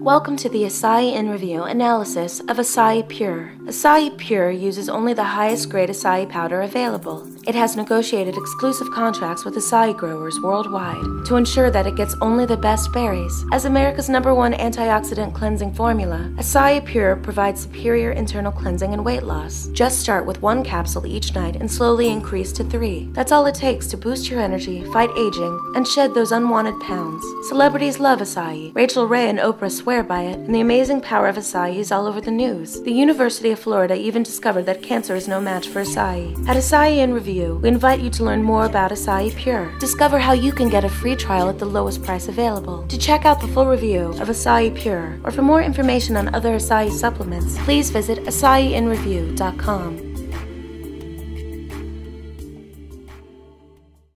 Welcome to the Acai in Review analysis of Acai Pure. Acai Pure uses only the highest grade acai powder available. It has negotiated exclusive contracts with acai growers worldwide to ensure that it gets only the best berries. As America's number one antioxidant cleansing formula, Acai Pure provides superior internal cleansing and weight loss. Just start with one capsule each night and slowly increase to three. That's all it takes to boost your energy, fight aging, and shed those unwanted pounds. Celebrities love acai. Rachael Ray and Oprah swear by it, and the amazing power of acai is all over the news. The University of Florida even discovered that cancer is no match for acai. At Acai in Review, we invite you to learn more about Acai Pure. Discover how you can get a free trial at the lowest price available. To check out the full review of Acai Pure, or for more information on other acai supplements, please visit acaiinreview.com.